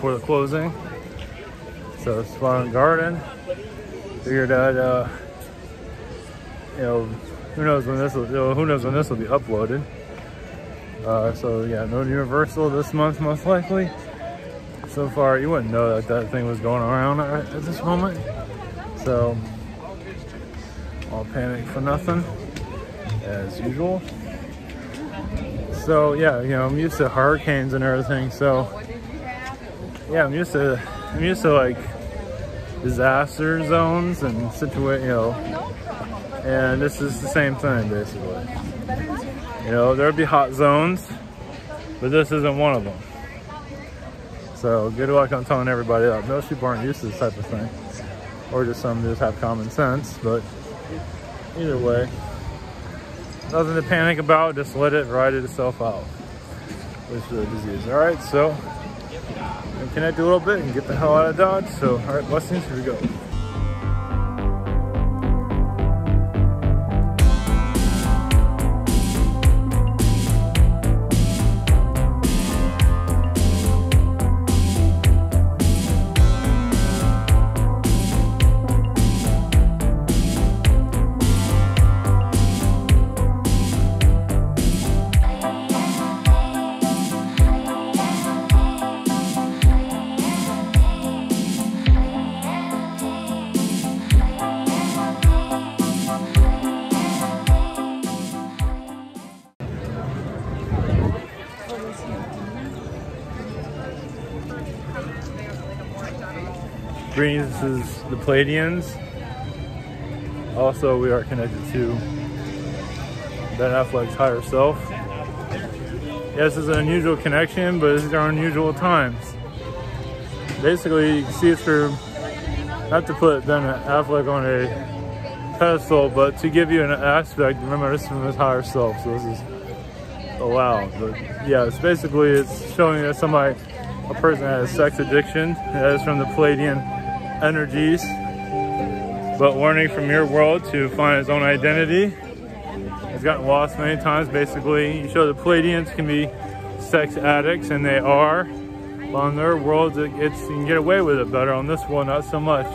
before the closing. So Swan Garden. Figured out, uh, you know, who knows when this will, you know, who knows when this will be uploaded. Uh, so yeah, no Universal this month, most likely. So far, you wouldn't know that that thing was going around at, at this moment. So, all panic for nothing, as usual. So yeah, you know, I'm used to hurricanes and everything. So yeah, I'm used to I'm used to like disaster zones and situa you know, and this is the same thing basically. You know, there'll be hot zones, but this isn't one of them. So good luck on telling everybody that. Most people aren't used to this type of thing, or just some just have common sense. But either way, nothing to panic about. Just let it ride itself out with the disease. All right, so and connect a little bit and get the hell out of Dodge. So, all right, blessings. Here we go. Is the Pleiadians. Also, we are connected to Ben Affleck's higher self. Yes, it's an unusual connection, but these are unusual times. Basically, you can see it through, not to put Ben Affleck on a pedestal, but to give you an aspect, remember this is from his higher self, so this is allowed. But yeah, it's basically, it's showing that somebody, a person that has sex addiction, that is from the Pleiadian energies, but learning from your world to find his own identity. He's gotten lost many times. Basically, you show the Pleiadians can be sex addicts, and they are. But on their worlds, it, it's you can get away with it better. On this world, not so much.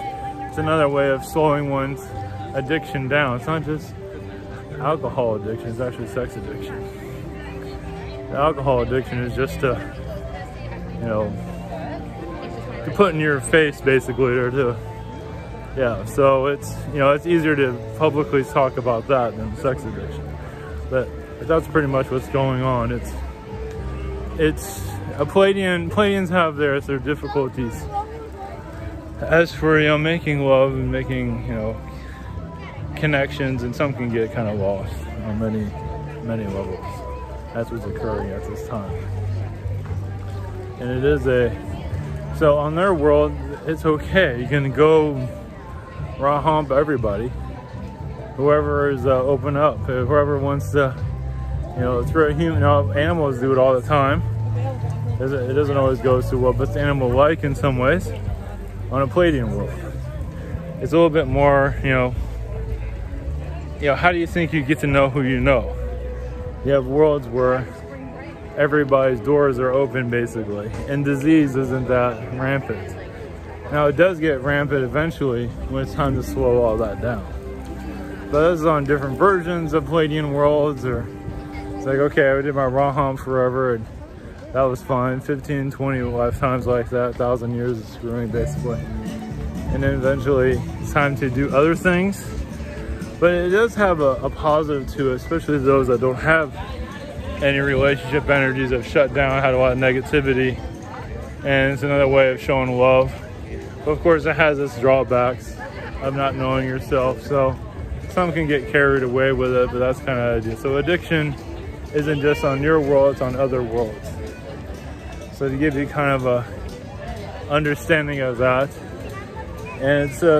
It's another way of slowing one's addiction down. It's not just alcohol addiction; it's actually sex addiction. The alcohol addiction is just to, you know, to put in your face basically or to yeah so it's you know it's easier to publicly talk about that than sex addiction. But, that's pretty much what's going on. It's it's a Pleiadian Pleiadians have their their difficulties. As for you know making love and making you know connections and some can get kind of lost on many many levels. That's what's occurring at this time. And it is a so on their world, it's okay. You can go raw hump everybody. Whoever is uh, open up, whoever wants to, you know, it's very human. You know, animals do it all the time. It doesn't always go so well, but it's animal-like in some ways. On a Pleiadian world, it's a little bit more, you know. You know, how do you think you get to know who you know? You have worlds where everybody's doors are open basically. And disease isn't that rampant. Now it does get rampant eventually when it's time to slow all that down. But this is on different versions of Pleiadian worlds or it's like okay I did my raw hump forever and that was fine. 15 20 lifetimes like that thousand years of screwing basically. And then eventually it's time to do other things. But it does have a, a positive to it especially those that don't have any relationship energies have shut down, had a lot of negativity, and it's another way of showing love. But of course, it has its drawbacks of not knowing yourself. So some can get carried away with it, but that's kind of idea. So addiction isn't just on your world, it's on other worlds. So to give you kind of a understanding of that, and it's a,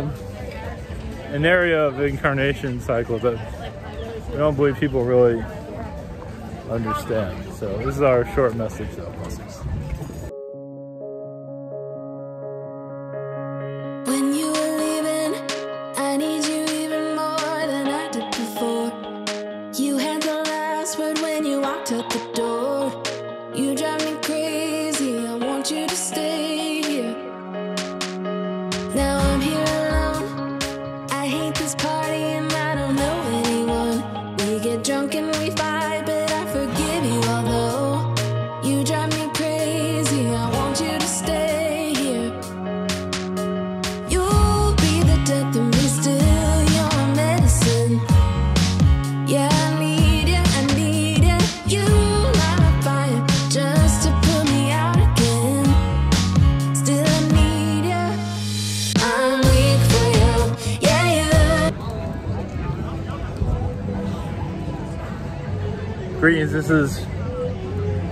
an area of incarnation cycle that I don't believe people really understand. So this is our short message though. Greetings, this is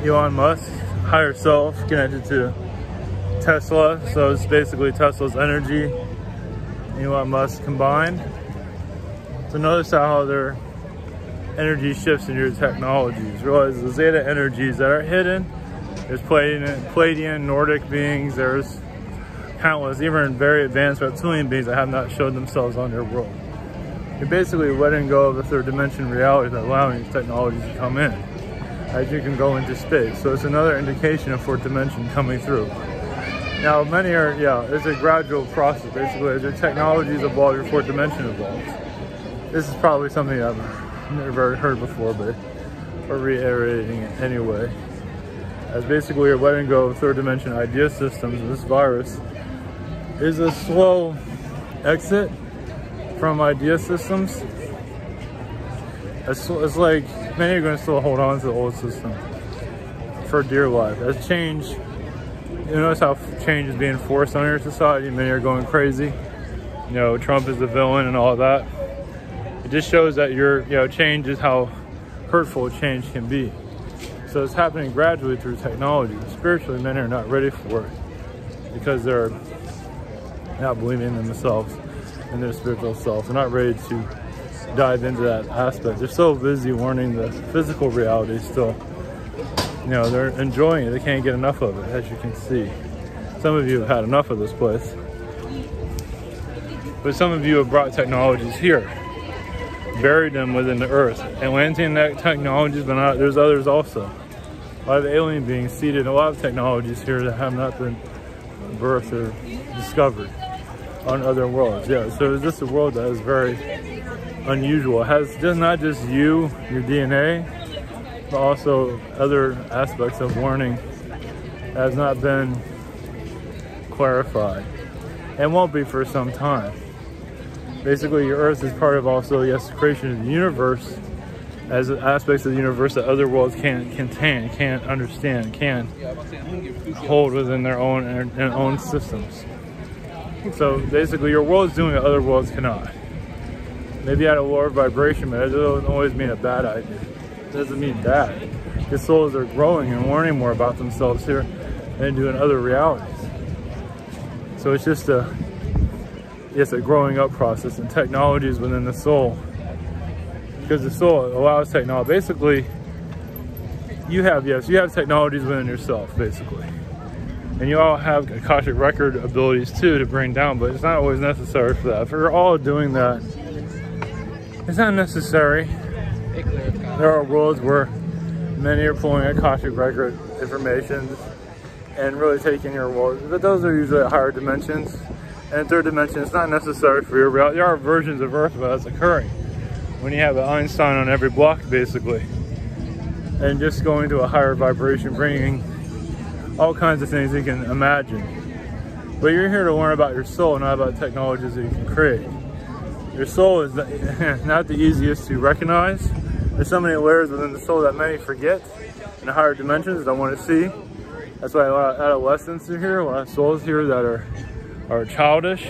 Elon Musk, higher self connected to Tesla. So it's basically Tesla's energy, Elon Musk combined. So notice how their energy shifts in your technologies. Realize the Zeta energies that are hidden. There's Pleiadian, Pleiadian Nordic beings. There's countless, even very advanced reptilian beings that have not showed themselves on their world. You're basically letting go of the third dimension reality that allowing these technologies to come in as you can go into space. So it's another indication of fourth dimension coming through. Now, many are, yeah, it's a gradual process. Basically, as your technologies evolve, your fourth dimension evolves. This is probably something I've never heard before, but we're reiterating it anyway. As basically you're letting go of third dimension idea systems, this virus is a slow exit from idea systems. It's, it's like many are going to still hold on to the old system for dear life. As change, you notice how change is being forced on your society. Many are going crazy. You know, Trump is the villain and all that. It just shows that your, you know, change is how hurtful change can be. So it's happening gradually through technology. Spiritually, many are not ready for it because they're not believing in themselves their spiritual self. They're not ready to dive into that aspect. They're so busy learning the physical reality still. You know, they're enjoying it. They can't get enough of it, as you can see. Some of you have had enough of this place. But some of you have brought technologies here, buried them within the earth. Atlantean technologies, but not, there's others also. A lot of alien beings seeded a lot of technologies here that have not been birthed or discovered on other worlds. Yeah, so it's just a world that is very unusual. It has just not just you, your DNA, but also other aspects of learning has not been clarified and won't be for some time. Basically, your Earth is part of also, yes, the creation of the universe as aspects of the universe that other worlds can't contain, can't understand, can't hold within their own their own systems. So basically, your world is doing what other worlds cannot. Maybe at a lower vibration, but that doesn't always mean a bad idea. It doesn't mean bad. Your souls are growing and learning more about themselves here than do in other realities. So it's just a, yes, a growing up process and technologies within the soul. Because the soul allows technology. Basically, you have, yes, you have technologies within yourself, basically. And you all have Akashic record abilities too to bring down, but it's not always necessary for that. If we're all doing that, it's not necessary. There are worlds where many are pulling Akashic record information and really taking your world, but those are usually at higher dimensions. And third dimension, it's not necessary for your reality. There are versions of Earth where that's occurring. When you have an Einstein on every block, basically. And just going to a higher vibration, bringing all kinds of things you can imagine. But you're here to learn about your soul, not about technologies that you can create. Your soul is not the easiest to recognize. There's so many layers within the soul that many forget in the higher dimensions don't want to see. That's why a lot of adolescents are here, a lot of souls here that are are childish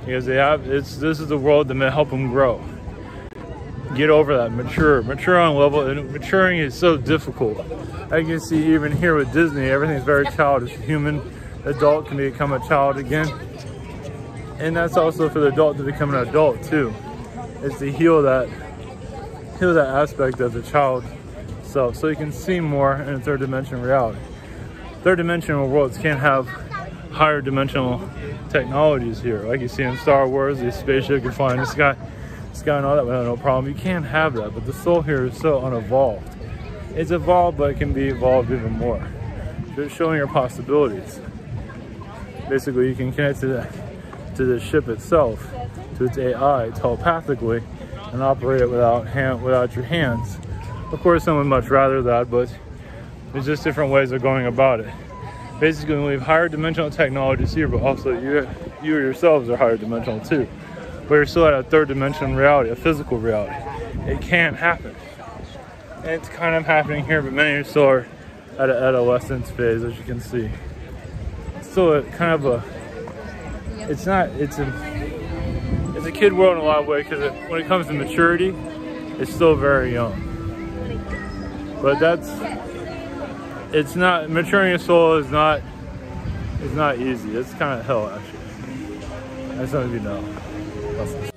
because they have it's this is the world that may help them grow. Get over that, mature, mature on level, and maturing is so difficult. I can see even here with Disney, everything's very childish. Human adult can become a child again. And that's also for the adult to become an adult too. Is to heal that heal that aspect of the child self so you can see more in a third dimension reality. Third dimensional worlds can't have higher dimensional technologies here. Like you see in Star Wars, the spaceship can fly in the sky, sky and all that without no problem. You can't have that, but the soul here is so unevolved. It's evolved, but it can be evolved even more. Just showing your possibilities. Basically, you can connect to the, to the ship itself, to its AI telepathically, and operate it without hand, without your hands. Of course, someone would much rather that, but there's just different ways of going about it. Basically, we have higher dimensional technologies here, but also you, you yourselves are higher dimensional too. But you're still at a third dimension reality, a physical reality. It can't happen. And it's kind of happening here, but many are still are at an adolescence phase, as you can see. It's still a kind of a, it's not, it's a, it's a kid world in a lot of ways because when it comes to maturity, it's still very young. But that's, it's not, maturing a soul is not, it's not easy. It's kind of hell, actually. As some of you know. Ooh,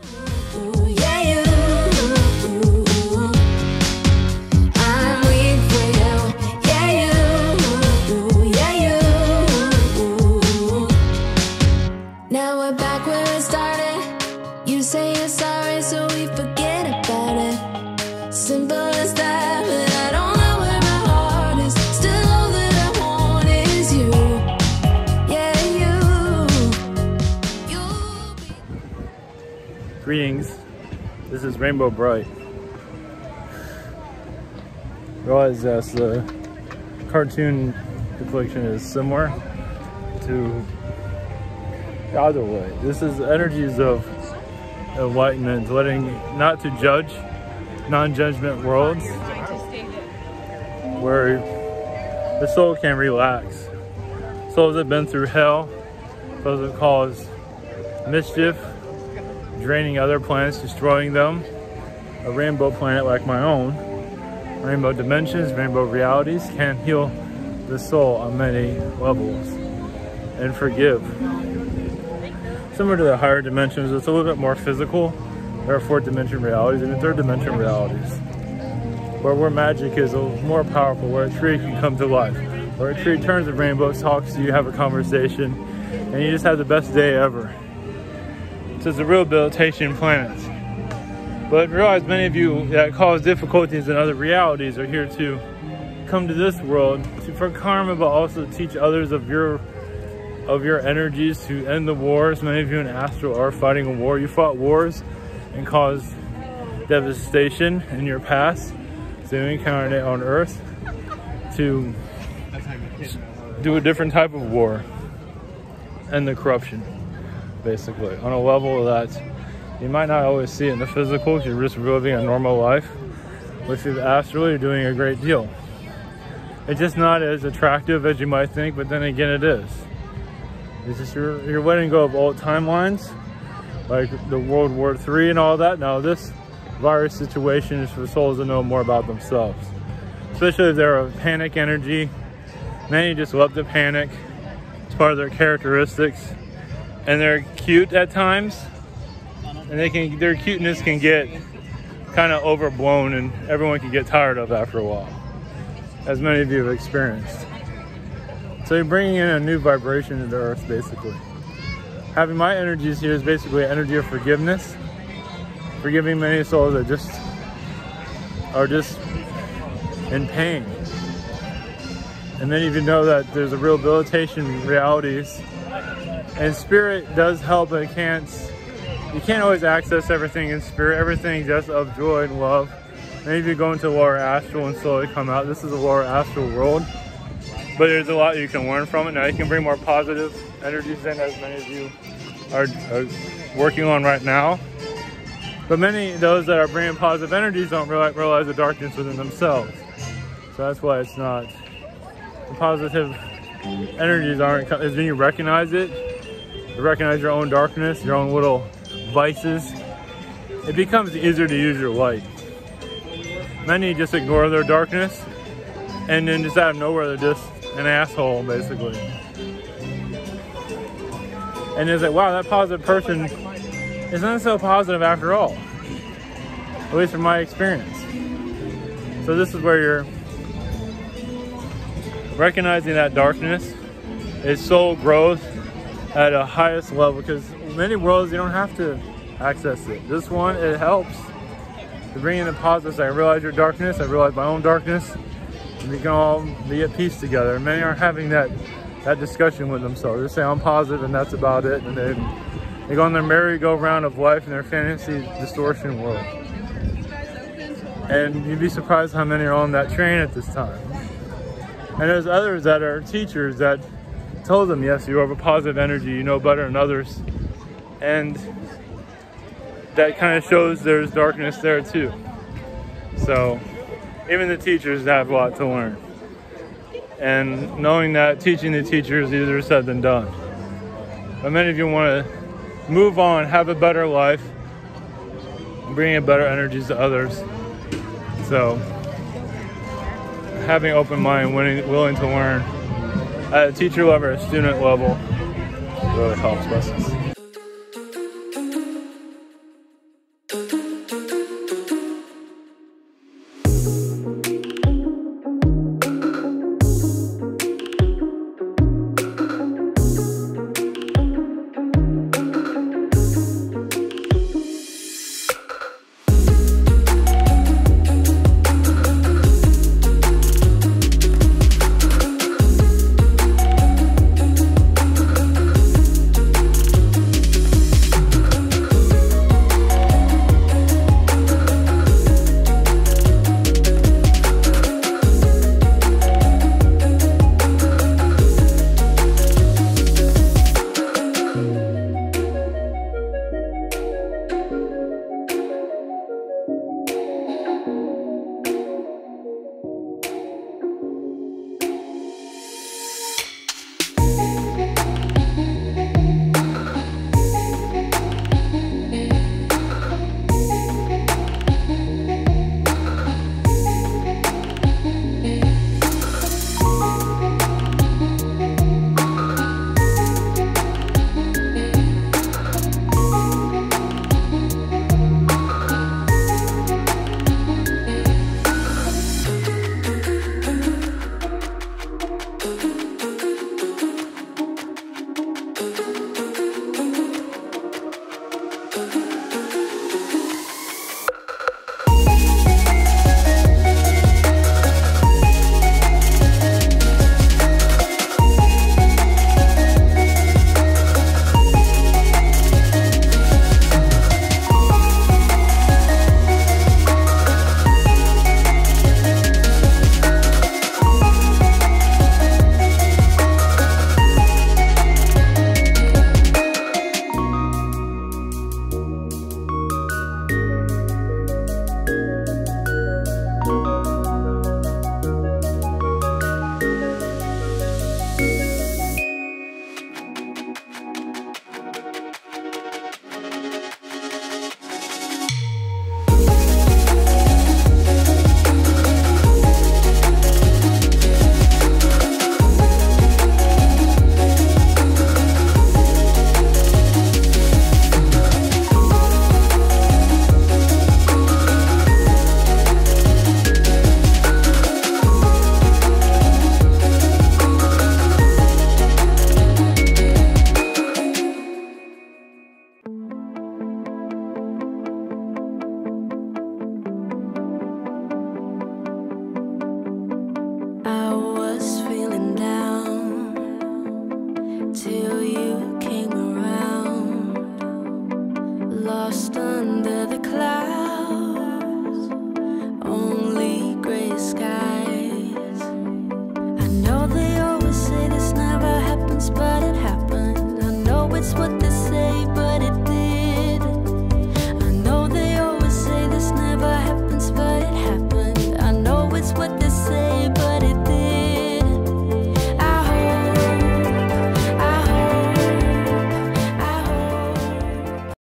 Rainbow Brite. Realize that the cartoon depiction is similar to the other way. This is energies of enlightenment, letting not to judge, non-judgment worlds where the soul can relax. Souls have been through hell, those that cause mischief, draining other planets, destroying them. A rainbow planet like my own, rainbow dimensions, rainbow realities can heal the soul on many levels and forgive. Similar to the higher dimensions, it's a little bit more physical. There are fourth dimension realities and third dimension realities. Where where magic is more powerful, where a tree can come to life. Where a tree turns a rainbow, talks to you, have a conversation, and you just have the best day ever. So it's a rehabilitation planet. But realize many of you that cause difficulties in other realities are here to come to this world to, for karma, but also teach others of your of your energies to end the wars. Many of you in Astral are fighting a war. You fought wars and caused devastation in your past. So you encountered it on Earth to do a different type of war and the corruption, basically, on a level that you might not always see it in the physical if you're just living a normal life. If you're astral, you're doing a great deal. It's just not as attractive as you might think, but then again, it is. It's just you're, you're letting go of old timelines, like the World War III and all that. Now, this virus situation is for souls to know more about themselves, especially if they're a panic energy. Many just love to panic. It's part of their characteristics, and they're cute at times. And they can their cuteness can get kind of overblown and everyone can get tired of after a while as many of you have experienced. So you're bringing in a new vibration into earth basically. Having my energies here is basically energy of forgiveness. Forgiving many souls that just are just in pain. And many of you know that there's a rehabilitation realities and spirit does help but it can't you can't always access everything in spirit. Everything just of joy and love. Maybe you go into lower astral and slowly come out. This is a lower astral world. But there's a lot you can learn from it. Now you can bring more positive energies in as many of you are, are working on right now. But many of those that are bringing positive energies don't realize, realize the darkness within themselves. So that's why it's not, the positive energies aren't, is when you recognize it, recognize your own darkness, your own little vices, it becomes easier to use your light. Many just ignore their darkness and then just out of nowhere they're just an asshole basically. And it's like, wow, that positive person is not so positive after all. At least from my experience. So this is where you're recognizing that darkness. Its soul growth at a highest level because many worlds you don't have to access it. This one, it helps to bring in the positive. I realize your darkness, I realize my own darkness, and we can all be at peace together. Many are having that that discussion with themselves. They say I'm positive and that's about it, and then they go on their merry-go-round of life in their fantasy distortion world. And you'd be surprised how many are on that train at this time. And there's others that are teachers that tell them, yes, you have a positive energy, you know better than others. And that kind of shows there's darkness there too. So even the teachers have a lot to learn. And knowing that teaching the teachers is easier said than done. But many of you want to move on, have a better life, bring in better energies to others. So having open mind, willing, willing to learn at a teacher level, a student level, really helps us.